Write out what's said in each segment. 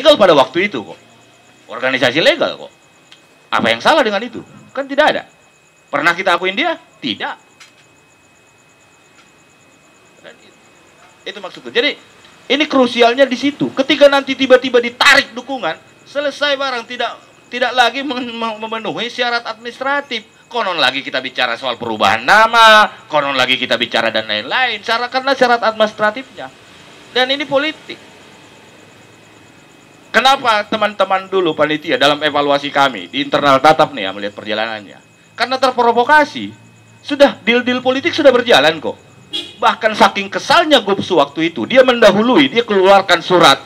legal pada waktu itu kok. Organisasi legal kok. Apa yang salah dengan itu? Kan tidak ada. Pernah kita akuin dia? Tidak. Itu, maksudku. Jadi ini krusialnya di situ. Ketika nanti tiba-tiba ditarik dukungan, selesai barang tidak tidak lagi memenuhi syarat administratif. Konon lagi kita bicara soal perubahan nama, konon lagi kita bicara dan lain-lain. Karena syarat administratifnya. Dan ini politik. Kenapa teman-teman dulu panitia dalam evaluasi kami di internal tatap nih ya melihat perjalanannya? Karena terprovokasi. Sudah deal-deal politik sudah berjalan kok. Bahkan saking kesalnya Gupsu waktu itu, dia mendahului, dia keluarkan surat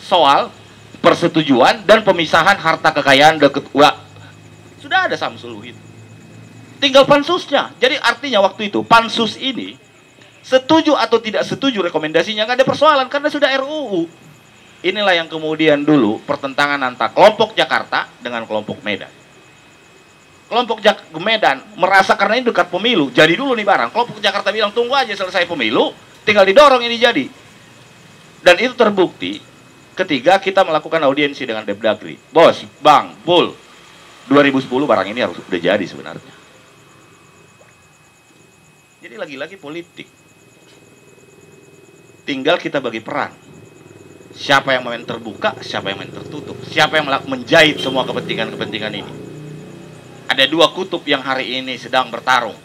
soal persetujuan dan pemisahan harta kekayaan deket wa. Sudah ada Samsul itu. Tinggal pansusnya. Jadi artinya waktu itu pansus ini setuju atau tidak setuju rekomendasinya nggak ada persoalan karena sudah RUU. Inilah yang kemudian dulu pertentangan antara kelompok Jakarta dengan kelompok Medan. Kelompok Jak Medan merasa karena ini dekat pemilu, jadi dulu nih barang. Kelompok Jakarta bilang tunggu aja selesai pemilu, tinggal didorong ini jadi. Dan itu terbukti ketika kita melakukan audiensi dengan Depdagri. Bos, Bang, Pul, 2010 barang ini harus udah jadi sebenarnya. Jadi lagi-lagi politik. Tinggal kita bagi peran. Siapa yang main terbuka, siapa yang main tertutup. Siapa yang menjahit semua kepentingan-kepentingan ini. Ada dua kutub yang hari ini sedang bertarung.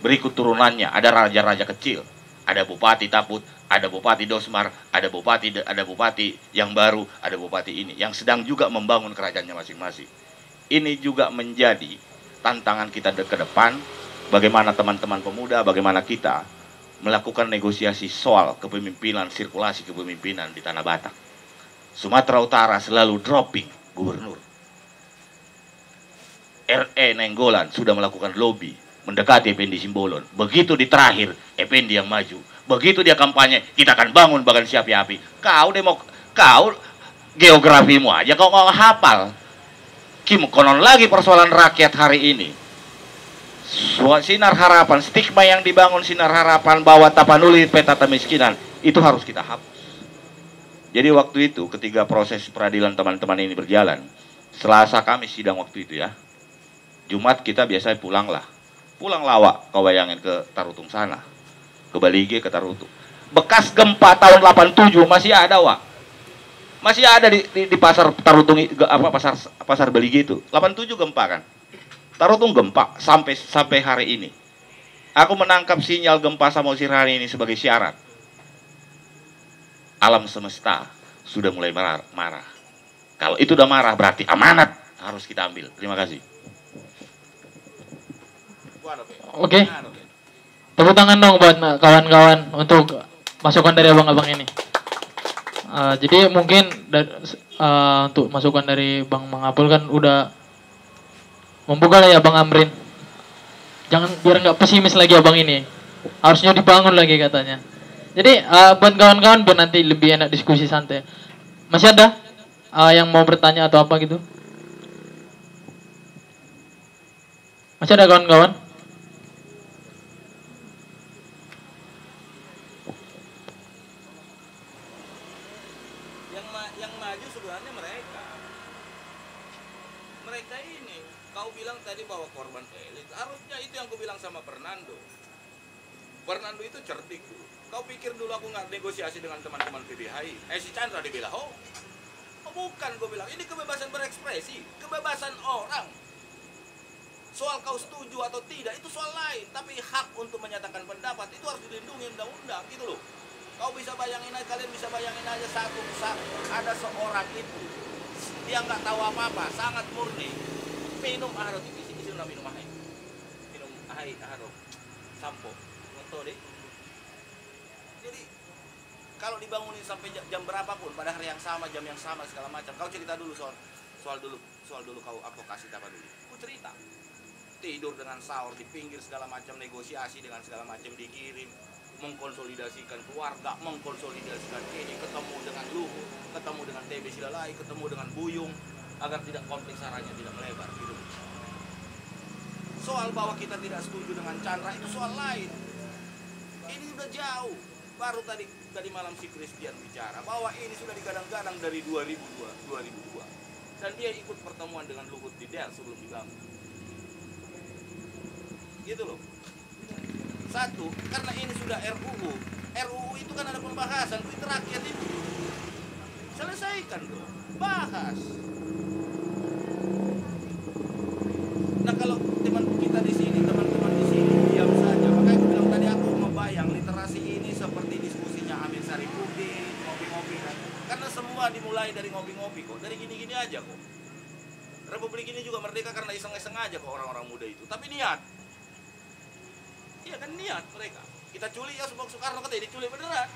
Berikut turunannya, ada raja-raja kecil. Ada Bupati Taput, ada Bupati Dosmar, ada Bupati ada Bupati yang baru, ada Bupati ini yang sedang juga membangun kerajaannya masing-masing. Ini juga menjadi tantangan kita ke depan bagaimana teman-teman pemuda, bagaimana kita melakukan negosiasi soal kepemimpinan, sirkulasi kepemimpinan di Tanah Batak. Sumatera Utara selalu dropping gubernur. RE Nenggolan sudah melakukan lobby mendekati Effendi Simbolon. Begitu di terakhir, Effendi yang maju. Begitu dia kampanye, kita akan bangun bagan siapi api. Kau demo, kau geografimu aja kau nggak hafal. Kim konon lagi persoalan rakyat hari ini sinar harapan, stigma yang dibangun sinar harapan bahwa tapanuli peta kemiskinan itu harus kita hapus. Jadi waktu itu ketika proses peradilan teman-teman ini berjalan, Selasa kami sidang waktu itu ya. Jumat kita biasanya pulang lah. Pulang lawak kau bayangin ke Tarutung sana. Ke Balige ke Tarutung. Bekas gempa tahun 87 masih ada, Wak. Masih ada di, di, di pasar Tarutung apa pasar pasar Balige itu. 87 gempa kan. Tarutung gempa sampai sampai hari ini. Aku menangkap sinyal gempa Samosir hari ini sebagai syarat. Alam semesta sudah mulai marah. marah. Kalau itu udah marah berarti amanat harus kita ambil. Terima kasih. Oke. Tepuk tangan dong buat kawan-kawan untuk masukan dari abang-abang ini. Uh, jadi mungkin uh, untuk masukan dari Bang Mangapul kan udah membuka lah ya Bang Amrin. Jangan biar nggak pesimis lagi abang ini. Harusnya dibangun lagi katanya. Jadi uh, buat kawan-kawan biar nanti lebih enak diskusi santai. Masih ada uh, yang mau bertanya atau apa gitu? Masih ada kawan-kawan? Fernando itu cerdik. Kau pikir dulu aku nggak negosiasi dengan teman-teman PBHI? Eh si Chandra dibilang, oh, oh bukan gue bilang, ini kebebasan berekspresi, kebebasan orang. Soal kau setuju atau tidak itu soal lain, tapi hak untuk menyatakan pendapat itu harus dilindungi undang-undang gitu loh. Kau bisa bayangin aja, kalian bisa bayangin aja satu satu ada seorang itu dia nggak tahu apa-apa, sangat murni minum air isi isi minum air, minum air air sampo Betul deh. Jadi kalau dibangunin sampai jam, jam berapapun pada hari yang sama, jam yang sama segala macam. Kau cerita dulu soal soal dulu soal dulu kau advokasi apa dulu. Kau cerita. Tidur dengan sahur di pinggir segala macam negosiasi dengan segala macam dikirim mengkonsolidasikan keluarga, mengkonsolidasikan ini, ketemu dengan Luhut, ketemu dengan TB Silalai, ketemu dengan Buyung, agar tidak konflik saranya tidak melebar gitu. Soal bahwa kita tidak setuju dengan Chandra itu soal lain ini udah jauh baru tadi tadi malam si Christian bicara bahwa ini sudah digadang-gadang dari 2002, 2002. Dan dia ikut pertemuan dengan Luhut di Del sebelum dibangun. Gitu loh. Satu, karena ini sudah RUU. RUU itu kan ada pembahasan, itu rakyat itu. Selesaikan dong, bahas. Nah kalau teman kita di sini, teman-teman di sini diam saja. Makanya aku bilang tadi aku membayang literasi ini seperti diskusinya Amin Sari Pudin, ngopi-ngopi kan. Karena semua dimulai dari ngopi-ngopi kok, dari gini-gini aja kok. Republik ini juga merdeka karena iseng-iseng aja kok orang-orang muda itu. Tapi niat. Iya kan niat mereka. Kita culik ya Soekarno katanya diculik beneran.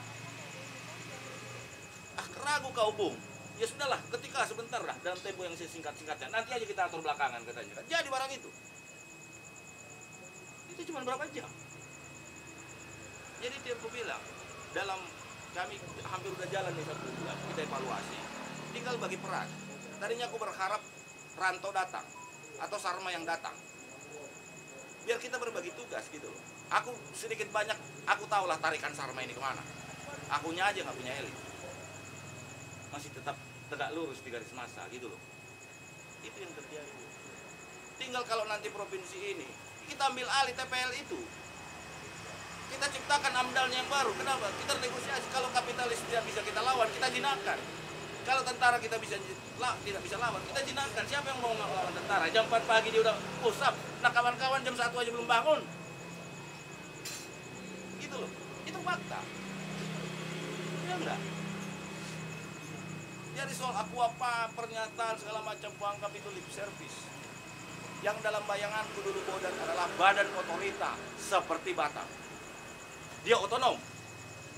Ah keragu kau bung. Ya sudahlah, ketika sebentar lah dalam tempo yang singkat-singkatnya. Nanti aja kita atur belakangan katanya. kan. Jadi barang itu. Itu cuma berapa jam? Jadi aku bilang. Dalam kami hampir udah jalan nih satu bulan, kita evaluasi. Tinggal bagi peran. Tadinya aku berharap Ranto datang atau Sarma yang datang. Biar kita berbagi tugas gitu loh. Aku sedikit banyak, aku tahulah tarikan Sarma ini ke mana. Akunya aja nggak punya elit masih tetap tegak lurus di garis masa gitu loh. Itu yang terjadi. Tinggal kalau nanti provinsi ini kita ambil alih TPL itu. Kita ciptakan amdalnya yang baru. Kenapa? Kita negosiasi kalau kapitalis tidak bisa kita lawan kita jinakan kalau tentara kita bisa la, tidak bisa lawan kita jinakan siapa yang mau melawan tentara? Jam 4 pagi dia udah pusap nah kawan-kawan jam satu aja belum bangun. Gitu loh. Itu fakta. Ya enggak jadi soal aku apa? Pernyataan segala macam kuanggap itu lip service. Yang dalam bayanganku dulu Bodan adalah badan otorita seperti Batam dia otonom.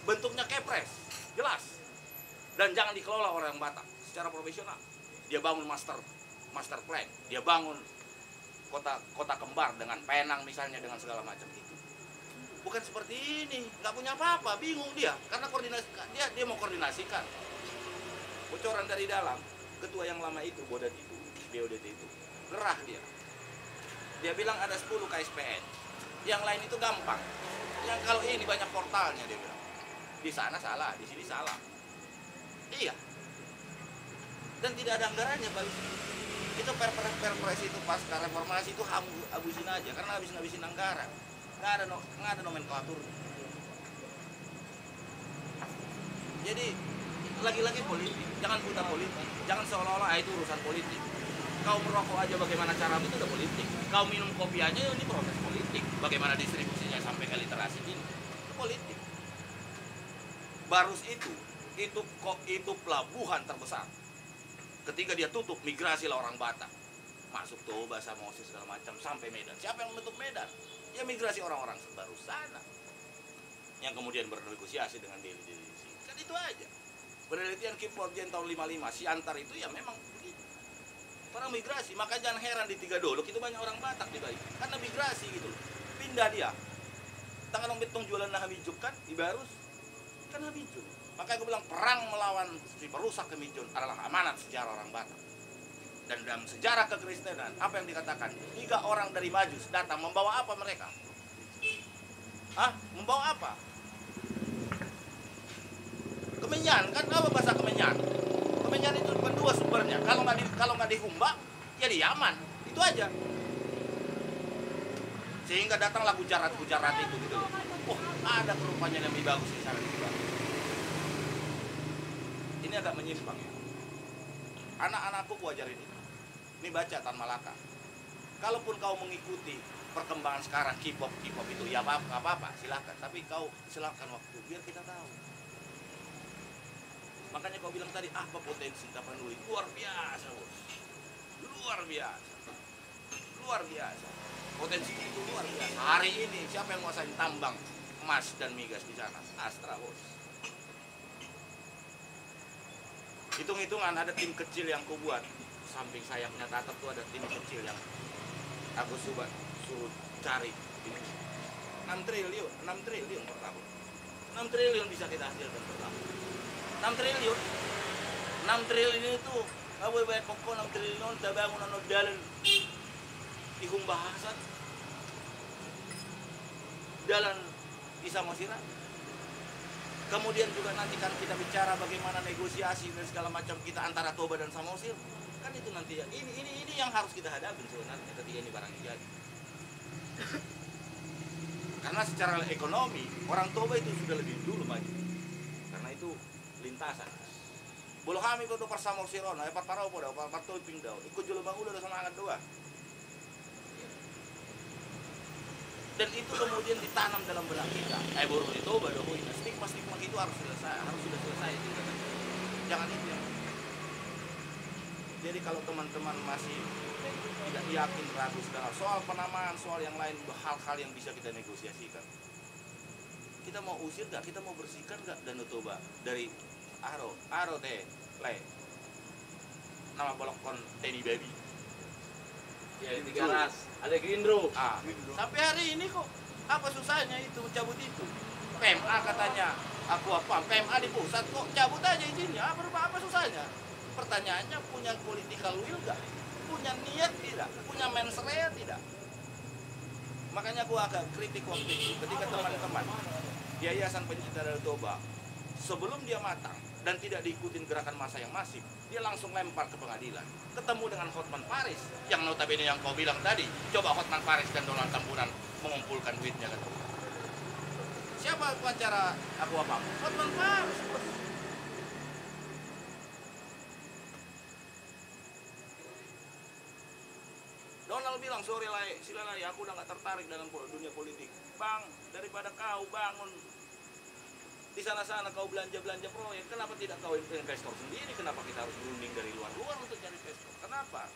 Bentuknya kepres. Jelas. Dan jangan dikelola orang Batam secara profesional. Dia bangun master master plan. Dia bangun kota kota kembar dengan penang misalnya dengan segala macam itu. Bukan seperti ini. Nggak punya apa-apa. Bingung dia. Karena koordinasi dia dia mau koordinasikan bocoran dari dalam ketua yang lama itu Bodan itu BODT itu gerah dia. Dia bilang ada 10 KSPN yang lain itu gampang. Yang kalau ini banyak portalnya dia bilang. Di sana salah di sini salah. Iya. Dan tidak ada anggarannya balik itu perpres perpres itu pasca reformasi itu habu habisin aja karena habis ngabisin anggaran. Nggak ada no, nggak ada nomenklatur. Jadi lagi-lagi politik jangan buta politik jangan seolah-olah ah, itu urusan politik. Kau merokok aja bagaimana cara itu udah politik. Kau minum kopi aja ini proses politik. Bagaimana distribusinya sampai ke literasi ini? Itu politik. Barus itu itu kok itu pelabuhan terbesar. Ketika dia tutup migrasi lah orang Batak. Masuk Toba Samosir segala macam sampai Medan. Siapa yang membentuk Medan? Ya migrasi orang-orang baru sana. Yang kemudian bernegosiasi dengan diri-diri penelitian Kipotjen tahun 55 si antar itu ya memang orang migrasi. Maka jangan heran di tiga dolok itu banyak orang Batak di Bali. Karena migrasi gitu pindah dia. Tangan orang betong jualan nah hamijuk kan di Barus. Kan hamijuk maka aku bilang perang melawan si perusak kemijun adalah amanat sejarah orang Batak. Dan dalam sejarah kekristenan apa yang dikatakan? Tiga orang dari Majus datang membawa apa mereka? Hah? membawa apa kemenyan kan apa bahasa kemenyan? Kemenyan itu kedua sumbernya. Kalau nggak di kalau nggak dihumbak ya di Yaman. Itu aja. Sehingga datanglah gujarat gujarat itu gitu loh. Oh ada kerupanya yang lebih bagus di sana di ini agak menyimpang ya. Anak-anakku ku ajarin ini ini baca Tan Malaka. Kalaupun kau mengikuti perkembangan sekarang K-pop itu ya apa apa, apa silahkan. Tapi kau silahkan waktu biar kita tahu makanya kau bilang tadi apa potensi Tapanuli luar biasa bos. Luar biasa. Luar biasa. Potensi itu luar biasa. Hari ini siapa yang menguasai tambang emas dan migas di sana? Astra bos. Hitung-hitungan ada tim kecil yang kau buat samping sayapnya tatap tuh ada tim kecil yang aku coba suruh cari 6 triliun 6 triliun per tahun. 6 triliun bisa kita hasilkan per tahun 6 triliun 6 triliun itu kamu bayar pokok 6 triliun kita bangun ano dalan ihung bahasan dalan di Samosira Kemudian juga nanti kan kita bicara bagaimana negosiasi dan segala macam kita antara Toba dan Samosir. Kan itu nanti ya. Ini ini ini yang harus kita hadapi sebenarnya ketika ini barang jadi. Karena secara ekonomi orang Toba itu sudah lebih dulu maju. Karena itu lintasan. Bolo kami itu per Samosir ono, epat parau podo, epat toping dau. Ikut julu bangun udah semangat doa. dan itu kemudian ditanam dalam benak kita eh baru itu baru ini stigma stigma itu harus selesai harus sudah selesai jangan itu jadi kalau teman-teman masih tidak yakin ragu segala soal penamaan soal yang lain hal-hal yang bisa kita negosiasikan kita mau usir nggak kita mau bersihkan nggak dan Toba dari Aro Aro teh le nama bolok kon Teddy Baby Ya, di tiga ras. Ada Grindro. Ah, sampai hari ini kok apa susahnya itu cabut itu? PMA katanya, aku apa? PMA di pusat kok cabut aja izinnya? Apa apa susahnya? Pertanyaannya punya political will gak? Punya niat tidak? Punya mensrea tidak? Makanya aku agak kritik waktu itu ketika teman-teman Yayasan Pencinta Danau Toba sebelum dia matang dan tidak diikutin gerakan massa yang masif, dia langsung lempar ke pengadilan. Ketemu dengan Hotman Paris, yang notabene yang kau bilang tadi, coba Hotman Paris dan Donald Tambunan mengumpulkan duitnya kan. Siapa pengacara aku apa? Hotman Paris. Donald bilang sore lah, silalah aku udah nggak tertarik dalam dunia politik. Bang, daripada kau bangun di sana-sana kau belanja-belanja proyek, kenapa tidak kau investor sendiri? Kenapa kita harus berunding dari luar-luar untuk cari investor? Kenapa?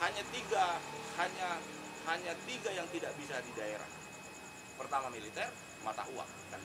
Hanya tiga, hanya hanya tiga yang tidak bisa di daerah. Pertama militer, mata uang.